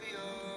happier when.